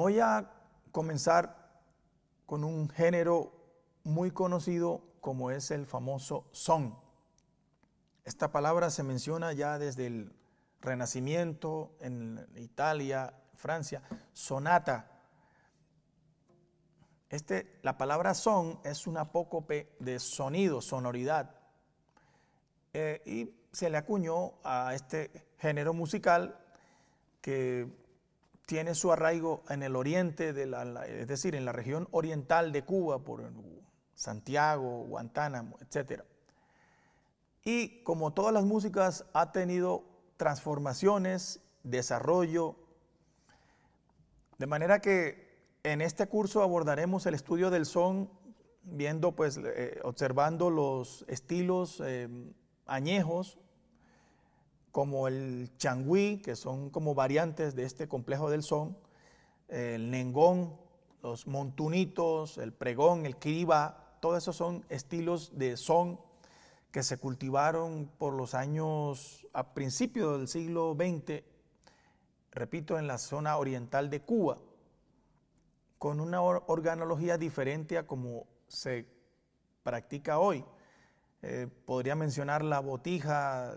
voy a comenzar con un género muy conocido como es el famoso son. Esta palabra se menciona ya desde el Renacimiento en Italia, Francia, sonata. Este, la palabra son es un apócope de sonido, sonoridad. Eh, y se le acuñó a este género musical que tiene su arraigo en el oriente, de la, es decir, en la región oriental de Cuba, por Santiago, Guantánamo, etc. Y como todas las músicas, ha tenido transformaciones, desarrollo, de manera que en este curso abordaremos el estudio del son, viendo, pues, eh, observando los estilos eh, añejos, como el changüí, que son como variantes de este complejo del son, el nengón, los montunitos, el pregón, el criba, todos esos son estilos de son que se cultivaron por los años a principios del siglo XX, repito, en la zona oriental de Cuba, con una organología diferente a como se practica hoy. Eh, podría mencionar la botija,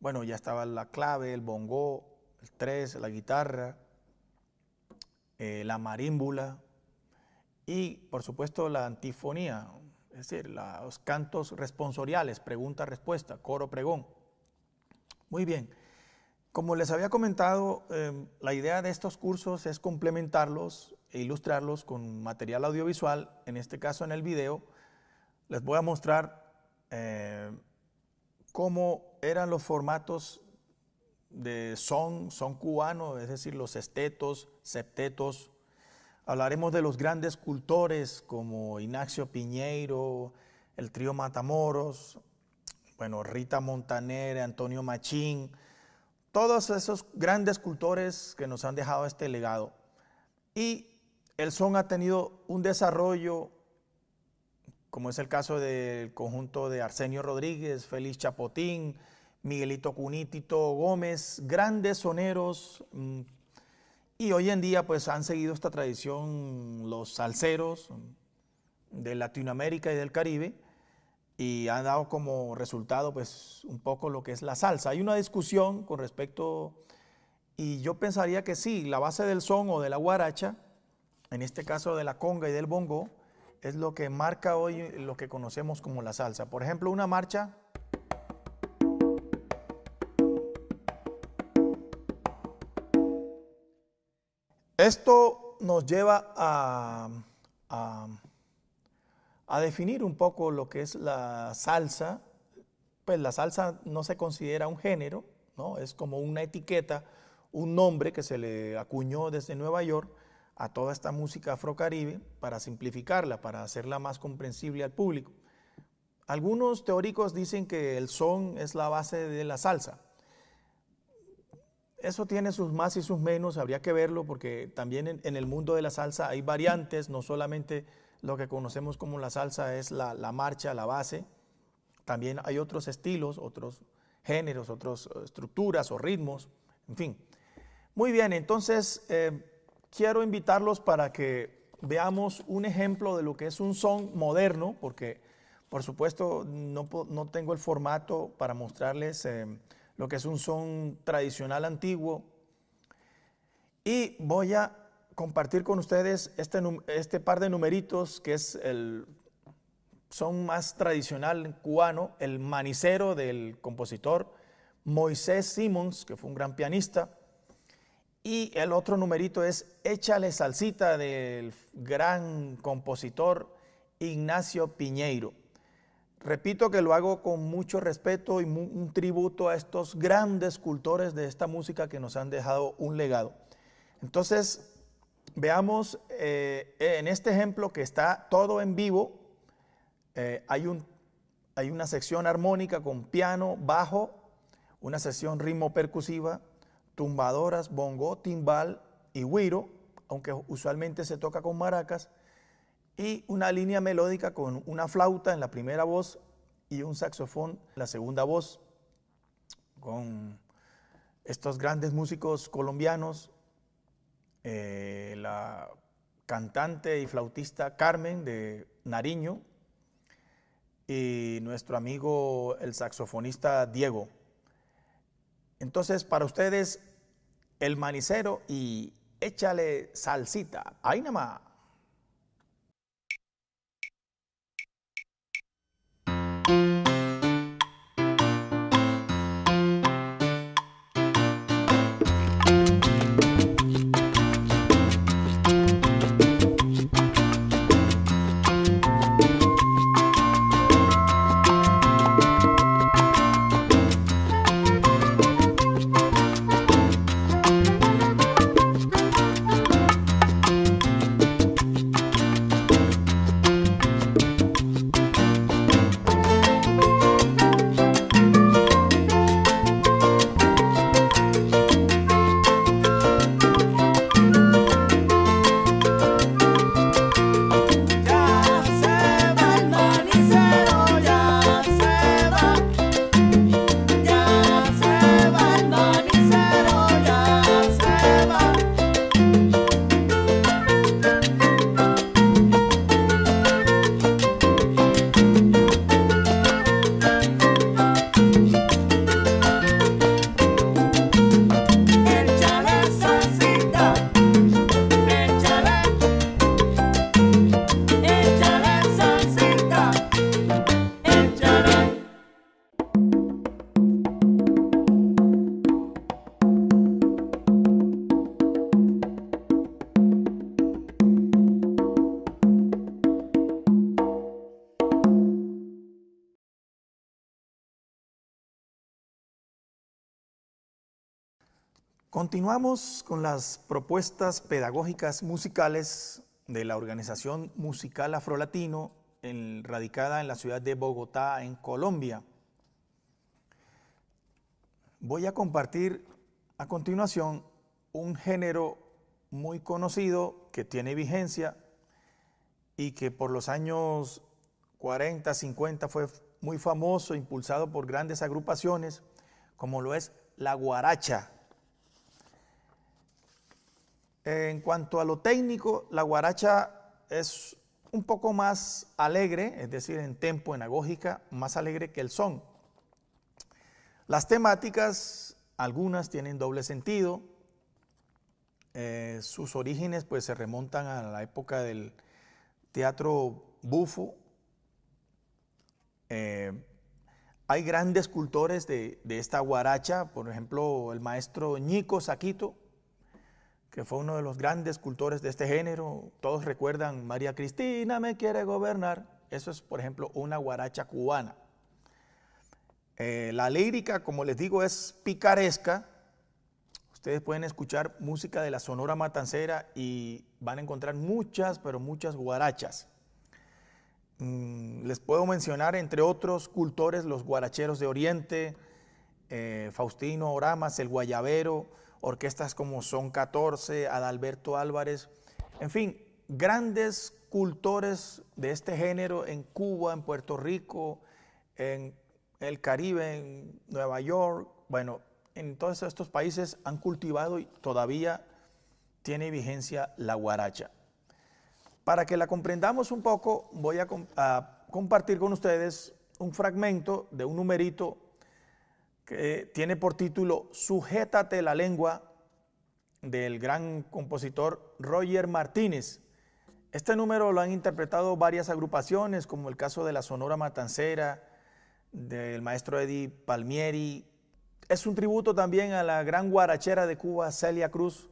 bueno, ya estaba la clave, el bongo, el tres, la guitarra, eh, la marímbula y por supuesto la antifonía, es decir, los cantos responsoriales, pregunta-respuesta, coro-pregón. Muy bien, como les había comentado, em, la idea de estos cursos es complementarlos e ilustrarlos con material audiovisual, en este caso en el video. Les voy a mostrar eh, cómo eran los formatos de son, son cubano, es decir, los estetos, septetos. Hablaremos de los grandes cultores como Ignacio Piñeiro, el trío Matamoros, bueno, Rita Montaner, Antonio Machín, todos esos grandes cultores que nos han dejado este legado. Y el son ha tenido un desarrollo como es el caso del conjunto de Arsenio Rodríguez, Félix Chapotín, Miguelito Cunitito Gómez, grandes soneros. Mm, y hoy en día pues han seguido esta tradición los salseros de Latinoamérica y del Caribe y han dado como resultado pues un poco lo que es la salsa. Hay una discusión con respecto, y yo pensaría que sí, la base del son o de la guaracha, en este caso de la conga y del bongo, es lo que marca hoy lo que conocemos como la salsa. Por ejemplo, una marcha... Esto nos lleva a, a, definir un poco lo que es la salsa. Pues la salsa no se considera un género, ¿no? es como una etiqueta, un nombre que se le acuñó desde Nueva York a toda esta música afrocaribe para simplificarla, para hacerla más comprensible al público. Algunos teóricos dicen que el son es la base de la salsa. Eso tiene sus más y sus menos, habría que verlo porque también en, el mundo de la salsa hay variantes, no solamente lo que conocemos como la salsa es la, marcha, la base, también hay otros estilos, otros géneros, otras eh, estructuras o ritmos, en fin. Muy bien, entonces... Eh, quiero invitarlos para que veamos un ejemplo de lo que es un son moderno, porque por supuesto no, tengo el formato para mostrarles eh, lo que es un son tradicional antiguo. Y voy a compartir con ustedes este, este par de numeritos que es el son más tradicional cubano, el manicero del compositor Moisés Simons, que fue un gran pianista, y el otro numerito es Échale salsita del gran compositor Ignacio Piñeiro. Repito que lo hago con mucho respeto y un tributo a estos grandes cultores de esta música que nos han dejado un legado. Entonces, veamos eh, en este ejemplo que está todo en vivo, eh, hay, un, hay una sección armónica con piano, bajo, una sección ritmo percusiva, tumbadoras, bongo, timbal y güiro, aunque usualmente se toca con maracas, y una línea melódica con una flauta en la primera voz y un saxofón en la segunda voz, con estos grandes músicos colombianos, eh, la cantante y flautista Carmen de Nariño y nuestro amigo el saxofonista Diego. Entonces, para ustedes, el manicero y échale salsita. Ahí nada más. Continuamos con las propuestas pedagógicas musicales de la organización musical Afrolatino, radicada en la ciudad de Bogotá, en Colombia. Voy a compartir a continuación un género muy conocido que tiene vigencia y que por los años 40, 50 fue muy famoso, impulsado por grandes agrupaciones, como lo es la guaracha. En cuanto a lo técnico, la guaracha es un poco más alegre, es decir, en tempo, en agógica, más alegre que el son. Las temáticas, algunas tienen doble sentido. Eh, sus orígenes pues se remontan a la época del teatro bufo. Eh, hay grandes escultores de, de, esta guaracha, por ejemplo, el maestro Ñico Saquito, que fue uno de los grandes escultores de este género. Todos recuerdan, María Cristina me quiere gobernar. Eso es, por ejemplo, una guaracha cubana. Eh, la lírica, como les digo, es picaresca. Ustedes pueden escuchar música de la Sonora Matancera y van a encontrar muchas, pero muchas guarachas. Mm, les puedo mencionar, entre otros cultores, los guaracheros de Oriente, eh, Faustino Oramas, el Guayabero, orquestas como Son 14, Adalberto Álvarez, en fin, grandes cultores de este género en Cuba, en Puerto Rico, en el Caribe, en Nueva York, bueno, en todos estos países han cultivado y todavía tiene vigencia la guaracha. Para que la comprendamos un poco, voy a, a compartir con ustedes un fragmento de un numerito que tiene por título Sujétate la lengua del gran compositor Roger Martínez. Este número lo han interpretado varias agrupaciones, como el caso de la Sonora Matancera, del maestro Eddie Palmieri. Es un tributo también a la gran guarachera de Cuba, Celia Cruz.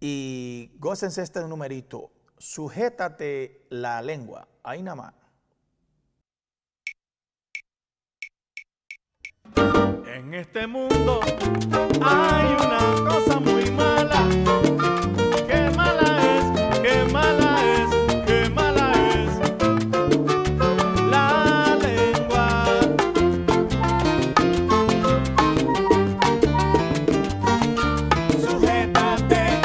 Y gócense este numerito, Sujétate la lengua. Ahí nada más. En este mundo hay una cosa muy mala. lengua, sujétate,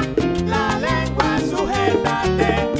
sujétate, sujétate la lengua.